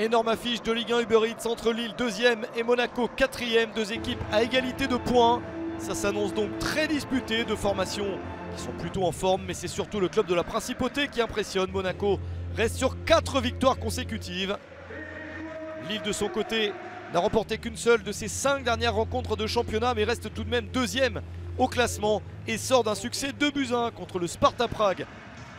Énorme affiche de Ligue 1 Uber Eats entre Lille 2ème et Monaco 4ème. Deux équipes à égalité de points. Ça s'annonce donc très disputé, de formations qui sont plutôt en forme, mais c'est surtout le club de la Principauté qui impressionne. Monaco reste sur 4 victoires consécutives. Lille de son côté n'a remporté qu'une seule de ses 5 dernières rencontres de championnat, mais reste tout de même deuxième au classement et sort d'un succès de buts 1 contre le Sparta Prague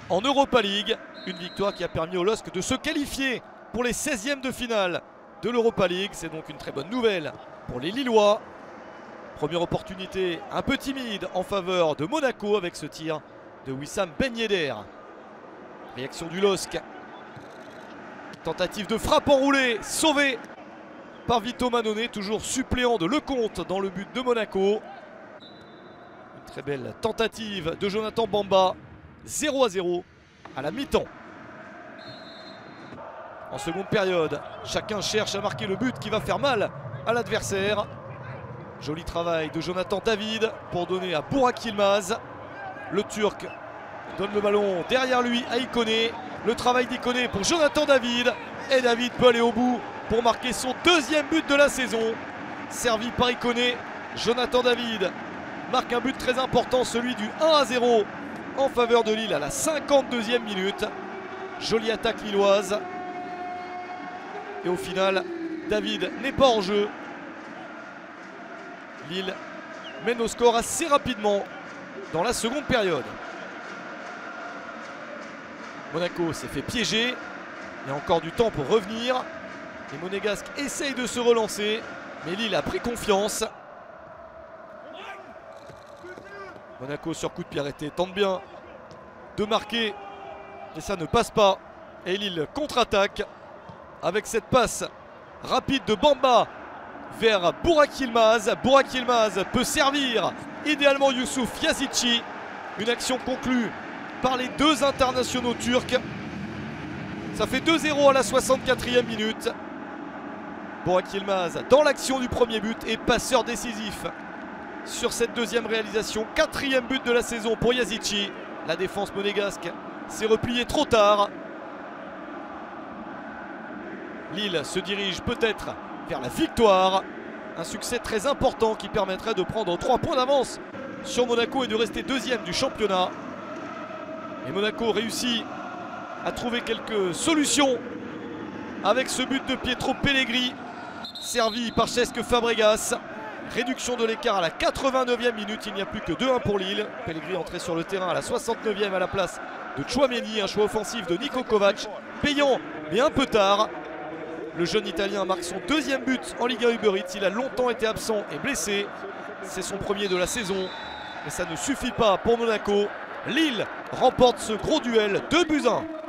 en Europa League. Une victoire qui a permis au LOSC de se qualifier pour les 16e de finale de l'Europa League. C'est donc une très bonne nouvelle pour les Lillois. Première opportunité un peu timide en faveur de Monaco avec ce tir de Wissam Ben Yedder. Réaction du LOSC. Tentative de frappe enroulée, sauvée par Vito Manone, toujours suppléant de Lecomte dans le but de Monaco. Une très belle tentative de Jonathan Bamba. 0 à 0 à la mi-temps. En seconde période, chacun cherche à marquer le but qui va faire mal à l'adversaire. Joli travail de Jonathan David pour donner à Burak Yilmaz. Le Turc donne le ballon derrière lui à Iconé. Le travail d'Iconé pour Jonathan David. Et David peut aller au bout pour marquer son deuxième but de la saison. Servi par Iconé. Jonathan David marque un but très important, celui du 1 à 0 en faveur de Lille à la 52e minute. Jolie attaque lilloise. Et au final, David n'est pas en jeu. Lille mène au score assez rapidement dans la seconde période. Monaco s'est fait piéger. Il y a encore du temps pour revenir. Les Monégasques essayent de se relancer. Mais Lille a pris confiance. Monaco sur coup de pied tente bien de marquer. Et ça ne passe pas. Et Lille contre-attaque avec cette passe rapide de Bamba vers Burak Yilmaz. Peut servir idéalement Youssouf Yazici. Une action conclue par les deux internationaux turcs. Ça fait 2-0 à la 64e minute. Burak Yilmaz dans l'action du premier but et passeur décisif sur cette deuxième réalisation. Quatrième but de la saison pour Yazici. La défense monégasque s'est repliée trop tard. Lille se dirige peut-être vers la victoire. Un succès très important qui permettrait de prendre 3 points d'avance sur Monaco et de rester deuxième du championnat. Et Monaco réussit à trouver quelques solutions avec ce but de Pietro Pellegrini servi par Cesque Fabregas. Réduction de l'écart à la 89e minute, il n'y a plus que 2-1 pour Lille. Pellegrini entré sur le terrain à la 69e à la place de Chouameni, un choix offensif de Nico Kovac, payant mais un peu tard. Le jeune Italien marque son deuxième but en Ligue 1 Uber Eats. Il a longtemps été absent et blessé. C'est son premier de la saison. Mais ça ne suffit pas pour Monaco. Lille remporte ce gros duel 2 buts 1.